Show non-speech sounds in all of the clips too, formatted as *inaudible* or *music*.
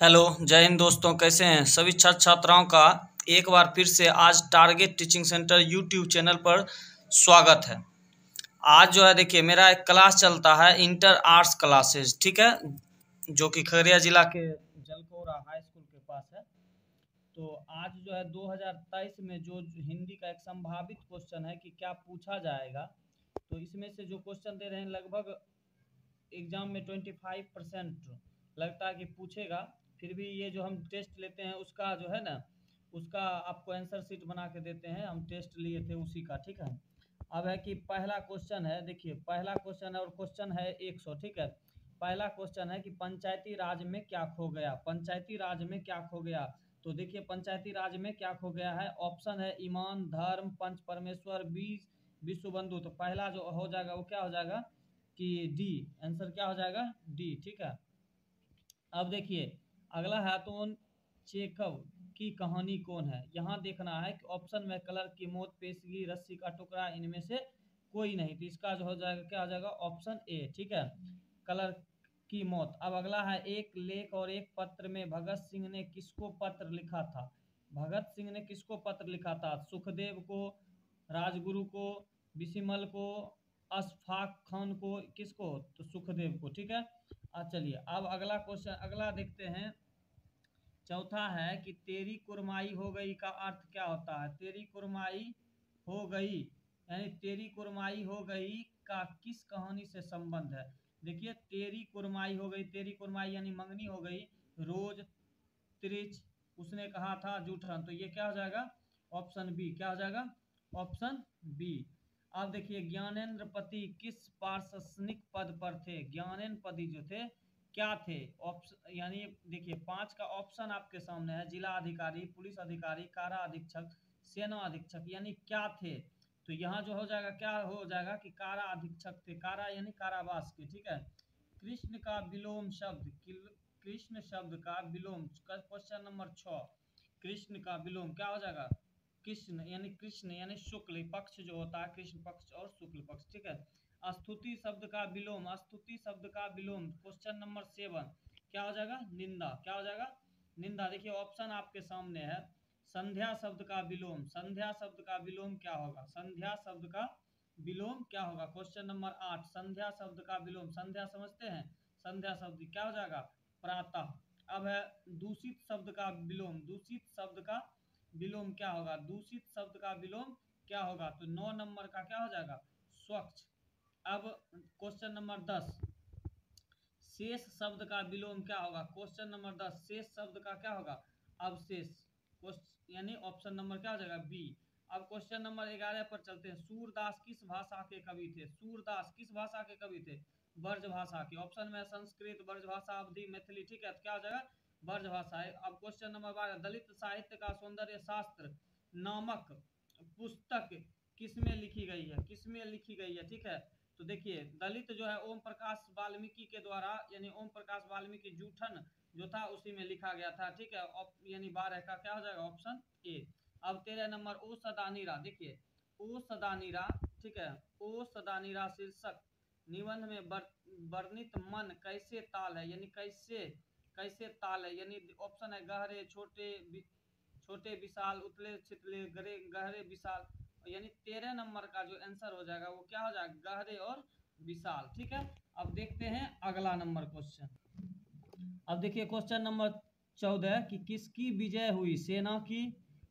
Hello, जय हिंद दोस्तों, कैसे हैं? सभी छात्र छात्राओं का एक बार फिर से आज target teaching centre YouTube channel पर स्वागत है। आज जो है, देखिए, मेरा एक क्लास चलता है इंटर आर्ट्स क्लासेस ठीक है? जो कि खगड़िया जिला के जलकोरा हाई स्कूल के पास है। तो आज जो है 2023 में जो हिंदी का एक संभावित क्वेश्चन है कि क्या पूछा जाएगा तो इसमें से जो क्वेश्चन दे रहे हैं, लगभग एग्ज़ाम में 25 परसेंट लगता है कि पूछेगा। फिर भी ये जो हम टेस्ट लेते हैं, उसका जो है ना, उसका आपको आंसर शीट बना के देते हैं। हम टेस्ट लिए थे उसी का, ठीक है? अब है कि पहला क्वेश्चन है, देखिए, पहला क्वेश्चन है और क्वेश्चन है एक सौ, ठीक है? पहला क्वेश्चन है कि पंचायती राज में क्या खो गया? पंचायती राज में क्या खो गया? तो देखिए, पंचायती राज में क्या खो गया है? ऑप्शन है ईमान, धर्म, पंच, परमेश्वर बीस विश्व बंधु तो पहला जो हो जाएगा, वो क्या हो जाएगा? कि डी आंसर क्या हो जाएगा? डी ठीक है? अब देखिए अगला है तो चेकव की कहानी कौन है? यहाँ देखना है कि ऑप्शन में कलर की मौत, पेशगी, रस्सी का टुकड़ा, इनमें से कोई नहीं। तो इसका जो हो जाएगा, क्या हो जाएगा? ऑप्शन ए ठीक है? कलर की मौत। अब अगला है, एक लेख और एक पत्र में भगत सिंह ने किसको पत्र लिखा था? भगत सिंह ने किसको पत्र लिखा था? सुखदेव को, राजगुरु को बिसिमल को, अशफाक खान को, किसको? तो सुखदेव को, ठीक है? चलिए, अब अगला क्वेश्चन अगला देखते हैं। चौथा है कि तेरी कुरमाई हो गई का अर्थ क्या होता है? तेरी कुरमाई हो गई, यानी तेरी कुरमाई हो गई का किस कहानी से संबंध है? देखिए, तेरी कुरमाई हो गई, तेरी कुरमाई यानी मंगनी हो गई, रोज त्रिच उसने कहा था जूठन तो ये क्या हो जाएगा? ऑप्शन बी, क्या हो जाएगा? Option B. अब देखिए ज्ञानेन्द्र पति किस प्रशासनिक पद पर थे? ज्ञानेन्द्र पति जो थे, क्या थे? ऑप्शन यानी देखिए, पाँच का ऑप्शन आपके सामने है। जिला अधिकारी, पुलिस अधिकारी, कारा अधीक्षक, सेना अधीक्षक, यानी क्या थे? तो यहाँ जो हो जाएगा, क्या हो जाएगा कि कारा अधीक्षक थे। कारा यानी कारावास के, ठीक है? कृष्ण का विलोम शब्द कृष्ण शब्द का विलोम, क्वेश्चन नंबर छ। कृष्ण का विलोम, क्या हो जाएगा? कृष्ण, यानी कृष्ण, यानी शुक्ल, पक्ष जो होता है, कृष्ण पक्ष और शुक्ल पक्ष, ठीक है? स्तुति शब्द का विलोम, स्तुति शब्द का विलोम क्वेश्चन नंबर सेवन क्या हो जाएगा? निंदा, क्या हो जाएगा? निंदा, देखिए ऑप्शन आपके सामने है। संध्या शब्द का विलोम, संध्या शब्द का विलोम क्या होगा? संध्या शब्द का विलोम क्या होगा? क्वेश्चन नंबर आठ, संध्या शब्द का विलोम, संध्या समझते हैं? संध्या शब्द क्या हो जाएगा? प्रातः। अब है, दूषित शब्द का विलोम, दूषित शब्द का विलोम क्या होगा? दूषित शब्द का विलोम क्या होगा? तो नौ नंबर का क्या हो जाएगा? स्वच्छ। अब क्वेश्चन नंबर दस। शेष शब्द का विलोम क्या होगा? क्वेश्चन नंबर दस। शेष शब्द का क्या होगा? अवशेष। यानी ऑप्शन नंबर क्या हो जाएगा? बी अब क्वेश्चन नंबर ग्यारह पर चलते हैं। सूरदास किस भाषा के कवि थे? सूरदास किस भाषा के कवि थे? ब्रज भाषा के। ऑप्शन में संस्कृत ब्रज भाषा, अवधि, मैथिली, ठीक है? तो क्या हो जाएगा? ब्रज भाषा है अब क्वेश्चन नंबर बारह, दलित साहित्य का सौंदर्य शास्त्र नामक पुस्तक किसमें लिखी गई है? किसमें लिखी गई है? ठीक है? तो देखिए, दलित जो है, ओम प्रकाश वाल्मीकि के द्वारा, यानी ओम प्रकाश वाल्मीकि जूठन जो था, उसी में लिखा गया था। ठीक है? यानी बारह का क्या हो जाएगा? ऑप्शन ए अब तेरह नंबर, ओ सदानीरा। देखिए, ओ सदानीरा, ठीक है? ओ सदानीरा शीर्षक, निबंध में वर्णित मन कैसे ताल है? यानी कैसे कैसे ताल है? यानी ऑप्शन है गहरे, छोटे छोटे विशाल उतले छितले गहरे गहरे विशाल। यानी तेरह नंबर का जो आंसर हो जाएगा, वो क्या हो जाएगा? गहरे और विशाल, ठीक है? अब देखते हैं अगला नंबर क्वेश्चन अब देखिए क्वेश्चन नंबर चौदह कि किसकी विजय हुई? सेना की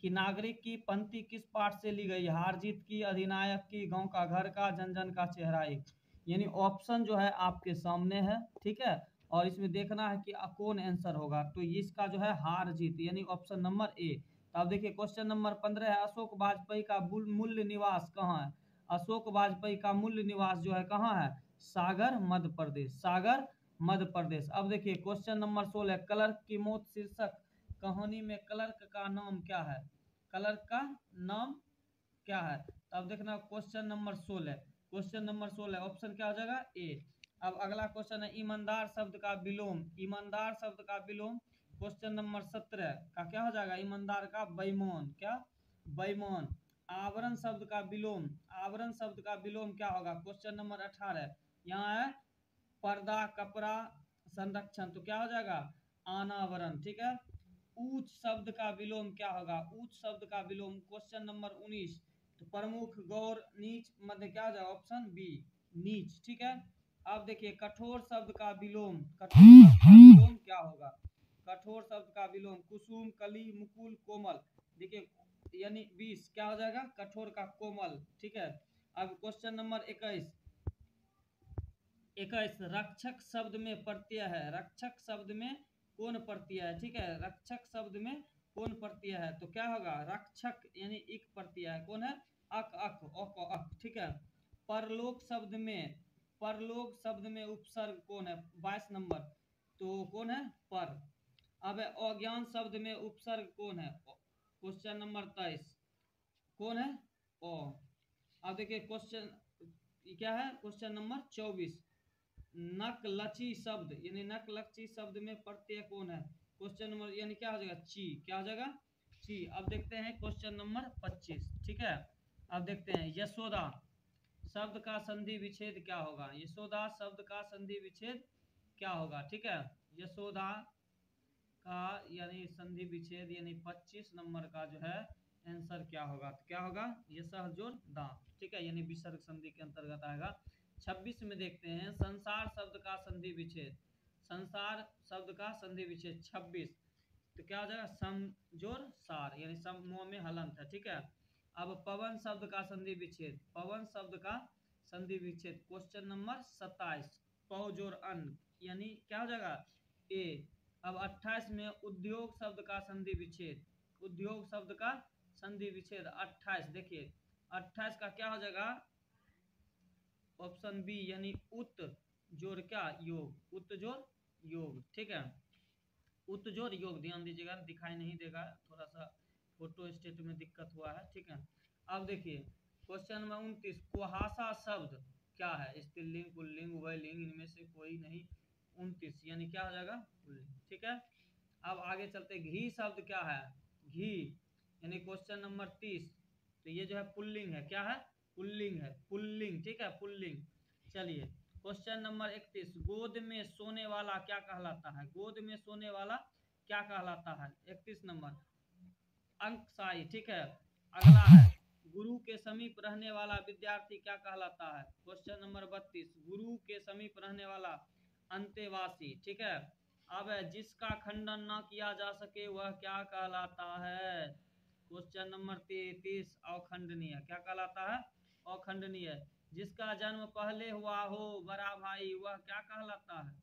कि नागरिक की? पंक्ति किस पार्ट से ली गई? हार जीत की, अधिनायक की, गाँव का घर का जन जन का चेहरा एक। यानी ऑप्शन जो है आपके सामने है, ठीक है? और इसमें देखना है कि कौन आंसर होगा। तो इसका जो है हार जीत, यानी ऑप्शन नंबर ए तो अब देखिए क्वेश्चन नंबर पंद्रह है, अशोक वाजपेयी का मूल्य निवास कहाँ है? अशोक वाजपेयी का मूल्य निवास जो है कहाँ है? सागर, मध्य प्रदेश। सागर, मध्य प्रदेश। अब देखिए क्वेश्चन नंबर सोलह क्लर्क की मौत शीर्षक। कहानी में क्लर्क का नाम क्या है? क्लर्क का नाम क्या है? तो अब देखना क्वेश्चन नंबर सोलह। क्वेश्चन नंबर सोलह ऑप्शन क्या हो जाएगा? ए अब अगला क्वेश्चन है, ईमानदार शब्द का विलोम। ईमानदार शब्द का विलोम क्वेश्चन नंबर सत्रह का क्या हो जाएगा? ईमानदार का बैमान। क्या? बैमान। आवरण शब्द का विलोम। आवरण शब्द का विलोम क्या होगा? क्वेश्चन नंबर अठारह यहाँ है, पर्दा, कपड़ा, संरक्षण। तो क्या हो जाएगा? अनावरण। ठीक है? ऊंच शब्द का विलोम क्या होगा? ऊंच शब्द का विलोम। क्वेश्चन नंबर उन्नीस। तो प्रमुख, गौर, नीच, मध्य। क्या हो जाएगा? ऑप्शन बी नीच। ठीक है? अब देखिए कठोर शब्द का विलोम कठोर शब्द का विलोम क्या होगा? कठोर शब्द का विलोम कुसुम कली मुकुल कोमल। देखिए यानी बीस क्या हो जाएगा? कठोर का कोमल ठीक है? अब क्वेश्चन नंबर इक्कीस। इक्कीस रक्षक शब्द में प्रत्यय है। रक्षक शब्द में कौन प्रत्यय है? ठीक है रक्षक शब्द में कौन प्रत्यय है? तो क्या होगा? रक्षक यानी एक प्रत्यय है। कौन है? अक अक अक अक ठीक है? परलोक शब्द में परलोक शब्द में उपसर्ग कौन है? बाईस नंबर। तो कौन है? पर। अब अज्ञान शब्द में उपसर्ग कौन है? क्वेश्चन नंबर तेईस। कौन है? ओ अब देखिए, क्वेश्चन क्या है? क्वेश्चन नंबर चौबीस। नकलची शब्द, यानी नकलची शब्द में प्रत्यय कौन है? क्वेश्चन नंबर, यानी क्या हो जाएगा? ची। क्या हो जाएगा? ची। अब देखते हैं क्वेश्चन नंबर पच्चीस। ठीक है? अब देखते हैं, यशोदा। शब्द का संधि विच्छेद क्या होगा? यशोदा शब्द का संधि विच्छेद क्या होगा? ठीक है? यशोदा का यानी संधि विच्छेद यानी 25 नंबर का जो है आंसर क्या होगा? तो क्या होगा? यशह जोड़ दा। ठीक है? यानी विसर्ग संधि के अंतर्गत आएगा। 26 में देखते हैं, संसार शब्द का संधि विच्छेद। संसार शब्द का संधि विच्छेद 26 तो क्या हो जाएगा? सम जोड़ सार, यानी समूह में हलंत है। ठीक है? अब पवन शब्द का संधि विच्छेद। पवन शब्द का संधि विच्छेद। क्वेश्चन नंबर सत्ताईस। पौ जोड़ अन यानी क्या हो जाएगा? ए अब 28 में उद्योग शब्द का संधि विच्छेद। उद्योग शब्द का संधि विच्छेद। 28 देखिए। 28 का क्या हो जाएगा? ऑप्शन बी यानी उत ज़ोर क्या? योग। उत ज़ोर योग। ठीक है? उत जोड़ योग। ध्यान दीजिएगा, दिखाई नहीं देगा, थोड़ा सा फ़ोटो स्टेट में दिक्कत हुआ है, ठीक है? अब देखिए क्वेश्चन नंबर उनतीस, कुहासा शब्द क्या है? स्त्रीलिंग, पुल्लिंग, उभयलिंग, इनमें से कोई नहीं, उनतीस, यानी क्या हो जाएगा? पुल्लिंग, ठीक है? अब आगे चलते, घी शब्द क्या है? घी, यानी क्वेश्चन नंबर तीस तो ये जो है पुल्लिंग है, क्या है? पुल्लिंग है, पुल्लिंग, ठीक है? पुल्लिंग, चलिए क्वेश्चन नंबर इकतीस, गोद में सोने वाला क्या कहलाता है? गोद में सोने वाला क्या कहलाता है? इकतीस नंबर अंक साई ठीक है? अगला है, गुरु के समीप रहने वाला विद्यार्थी क्या कहलाता है? क्वेश्चन नंबर बत्तीस, गुरु के समीप रहने वाला अंतेवासी, ठीक है? अब जिसका खंडन ना किया जा सके, वह क्या कहलाता है? क्वेश्चन नंबर तैतीस, अखंडनीय, क्या कहलाता है? अखंडनीय, जिसका जन्म पहले हुआ हो, बड़ा भाई, वह क्या कहलाता है?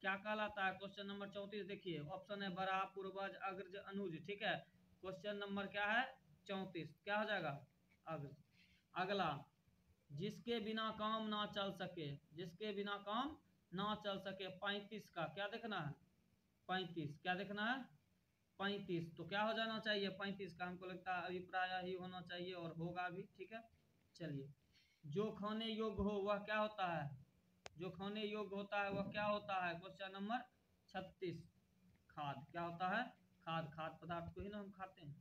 क्या कहलाता है? क्वेश्चन नंबर चौंतीस, देखिए ऑप्शन है बड़ा, पूर्वज, अग्रज, अनुज, ठीक है? क्वेश्चन नंबर क्या है? चौंतीस। क्या हो जाएगा? अग्रज अगला, जिसके बिना काम ना चल सके, जिसके बिना काम ना चल सके, पैंतीस का क्या देखना है? पैंतीस। क्या देखना है? पैंतीस। तो क्या हो जाना चाहिए? पैंतीस का हमको लगता है अभिप्राय ही होना चाहिए और होगा भी, ठीक है? चलिए। जो खाने योग्य हो, वह क्या होता है? जो खाने योग्य होता है, वह क्या होता है? क्वेश्चन नंबर छत्तीस। खाद क्या होता है खाद खाद पदार्थ को ही ना हम खाते हैं।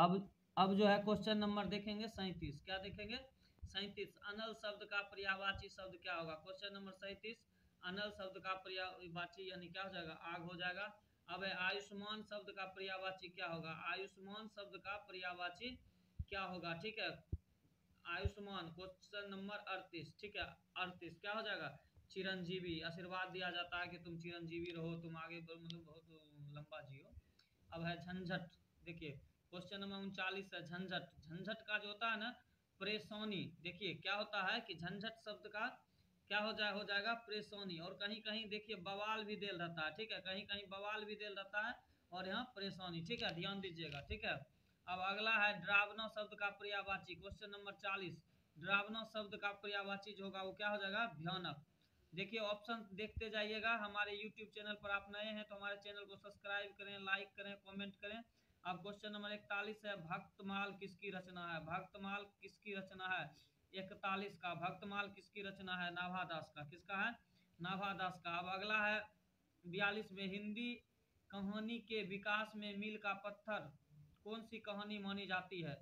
अब अब जो है क्वेश्चन नंबर देखेंगे सैंतीस। क्या देखेंगे? सैंतीस। अनल शब्द का पर्यावाची शब्द क्या होगा? क्वेश्चन नंबर सैंतीस। अनल शब्द का पर्यावाची यानी क्या हो जाएगा? आग हो जाएगा। अब आयुष्मान शब्द का पर्यावाची क्या होगा? आयुष्मान शब्द का पर्यावाची क्या होगा? ठीक है? आयुष्मान क्वेश्चन नंबर अड़तीस। ठीक है? अड़तीस। क्या हो जाएगा? चिरंजीवी। आशीर्वाद दिया जाता है कि तुम चिरंजीवी रहो, तुम आगे मतलब बहुत लंबा जियो। अब है झंझट। देखिए क्वेश्चन नंबर उनचालीस है, झंझट। झंझट का जो होता है ना परेशानी देखिए, क्या होता है कि झंझट शब्द का क्या हो जाए, हो जाएगा परेशानी और कहीं कहीं देखिए, बवाल भी देल रहता है, ठीक है? कहीं कहीं बवाल भी देल रहता है और यहाँ परेशानी ठीक है? ध्यान दीजिएगा, ठीक है? अब अगला है ड्रावना शब्द का पर्यावाची क्वेश्चन नंबर चालीस। ड्रावना शब्द का पर्यावाची जो होगा, वो क्या हो जाएगा? भयानक। देखिए ऑप्शन देखते जाइएगा। हमारे यूट्यूब चैनल पर आप नए हैं तो हमारे चैनल को सब्सक्राइब करें लाइक करें कमेंट करें। अब क्वेश्चन नंबर इकतालीस है भक्तमाल किसकी रचना है? भक्तमाल किसकी रचना है? इकतालीस का। भक्तमाल किसकी रचना है? नाभादास का। किसका है? नाभादास का। अब अगला है, बयालीस में, हिंदी कहानी के विकास में मील का पत्थर। कौन सी कहानी मानी जाती है?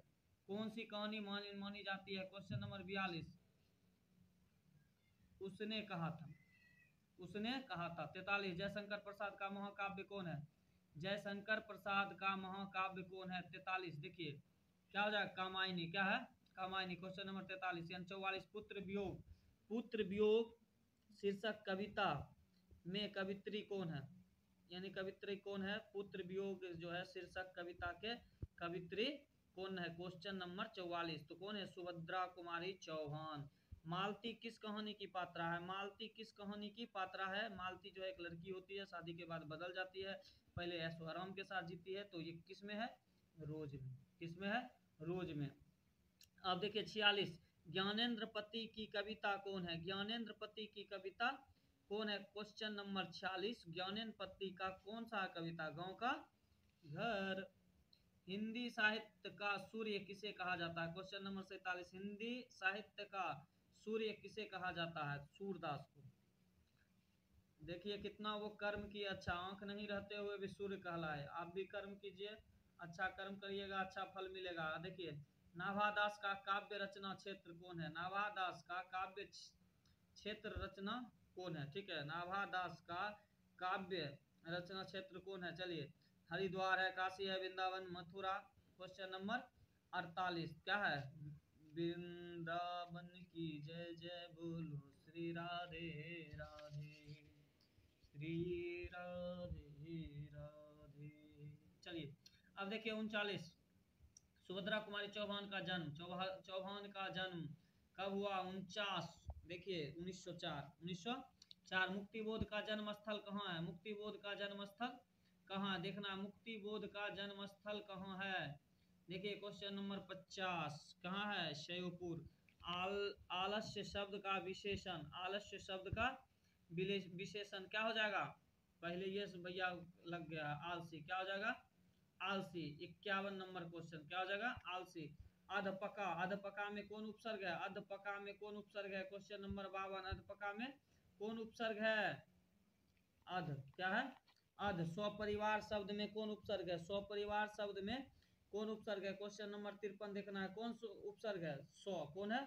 कौन सी कहानी मानी मानी जाती है? क्वेश्चन नंबर बयालीस। उसने कहा था। उसने कहा था, तैतालीस, जयशंकर प्रसाद का महाकाव्य कौन है? जयशंकर प्रसाद का महाकाव्य कौन है? तैतालीस, देखिए, क्या हो जाएगा? कामायनी, क्या है? कामायनी क्वेश्चन नंबर तैतालीस, यानी चौवालीस, पुत्र वियोग। पुत्र वियोग, शीर्षक कविता में कवित्री कौन है? यानी कवित्री कौन है? पुत्र वियोग जो है, शीर्षक कविता के कवित्री कौन है? क्वेश्चन नंबर चौवालीस तो कौन है? सुभद्रा कुमारी चौहान। मालती किस कहानी की पात्रा है? मालती किस कहानी की पात्रा है? मालती जो है, एक लड़की होती है, शादी के बाद बदल जाती है। पहले ऐशो आराम के साथ जीती है तो ये किसमें है? रोज में। किसमें है? रोज में। अब देखिए, छियालीस। ज्ञानेन्द्र पति की कविता कौन है? ज्ञानेन्द्र पति की कविता कौन है? क्वेश्चन नंबर छियालीस। ज्ञानेन्द्र पति का कौन सा कविता? गाँव का घर। हिंदी साहित्य का सूर्य किसे कहा जाता है? क्वेश्चन नंबर सैतालीस। हिंदी साहित्य का सूर्य किसे कहा जाता है? सूरदास को। देखिए कितना वो कर्म किए अच्छा आँख नहीं रहते हुए भी सूर्य कहलाए। आप भी कर्म कीजिए अच्छा कर्म करिएगा अच्छा फल मिलेगा। देखिए, नाभादास का काव्य रचना क्षेत्र कौन है? नाभादास का काव्य क्षेत्र रचना कौन है? ठीक है, नाभादास का काव्य रचना क्षेत्र कौन है? चलिए, हरिद्वार है, काशी है, वृंदावन, मथुरा क्वेश्चन नंबर अड़तालीस। क्या है? वृंदावन की जय जय बोलो श्री राधे राधे। श्री राधे राधे। चलिए, अब देखिए उनचालीस। सुभद्रा कुमारी चौहान का जन्म चौहान का जन्म कब हुआ? उनचास। देखिए 1904 1904 मुक्ति बोध का जन्म स्थल कहाँ है? मुक्ति बोध का जन्म स्थल कहाँ देखना मुक्ति बोध का जन्म स्थल कहाँ है? देखिए क्वेश्चन नंबर पचास। कहाँ है? शयोपुर। आल, आलस्य शब्द का विशेषण, आलस्य शब्द का विशेषण क्या हो जाएगा? पहले ये भैया लग गया, आलसी, क्या हो जाएगा? आलसी, इक्यावन नंबर क्वेश्चन क्या हो जाएगा? आलसी। अधपका अधपका में कौन उपसर्ग है? अधपका में कौन उपसर्ग है? क्वेश्चन नंबर बावन अधपका में कौन उपसर्ग है? अध क्या है? अध स्वपरिवार शब्द में कौन उपसर्ग है? स्वपरिवार शब्द में कौन उपसर्ग है? क्वेश्चन नंबर तिरपन देखना है। कौन उपसर्ग है? सौ। कौन है?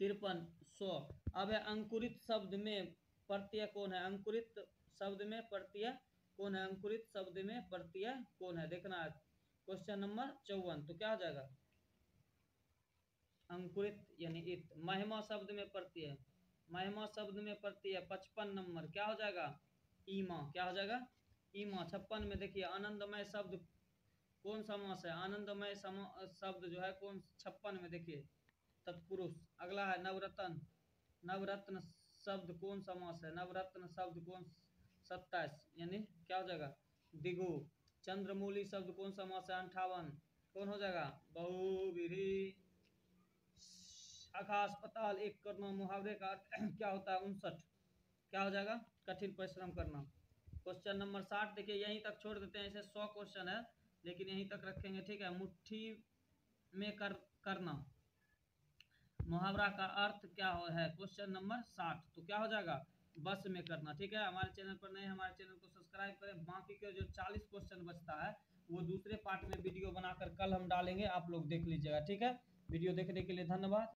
तिरपन। सौ। अब है अंकुरित शब्द में प्रत्यय कौन है? अंकुरित शब्द में प्रत्यय कौन है? अंकुरित शब्द में प्रत्यय कौन है? देखना है। क्वेश्चन नंबर चौवन। तो क्या हो जाएगा? अंकुरित यानी इत। महिमा शब्द में प्रत्यय। महिमा शब्द में प्रत्यय पचपन नंबर। क्या हो जाएगा? ईमा। क्या हो जाएगा? ईमा। छप्पन में देखिए, आनंदमय शब्द कौन समास है? आनंदमय शब्द जो है कौन छप्पन में देखिए। तत्पुरुष। अगला है नवरत्न। नवरत्न शब्द कौन समास है? नवरत्न शब्द कौन सत्ताईस। यानी क्या हो जाएगा? दिगु। चंद्रमूली शब्द कौन समास है? अंठावन। कौन हो जाएगा? बहुविधि शाखा अस्पताल एक करना, मुहावरे का *clears throat* क्या होता है? उनसठ। क्या हो जाएगा? कठिन परिश्रम करना। क्वेश्चन नंबर साठ देखिए, यहीं तक छोड़ देते हैं। इसे सौ क्वेश्चन है। लेकिन यहीं तक रखेंगे, ठीक है? मुट्ठी में कर, करना। मुहावरा का अर्थ क्या हो है? क्वेश्चन नंबर साठ। तो क्या हो जाएगा? बस में करना, ठीक है? हमारे चैनल पर नए हमारे चैनल को सब्सक्राइब करें। बाकी के जो चालीस क्वेश्चन बचता है, वो दूसरे पार्ट में वीडियो बनाकर कल हम डालेंगे। आप लोग देख लीजिएगा, ठीक है? वीडियो देखने के लिए धन्यवाद।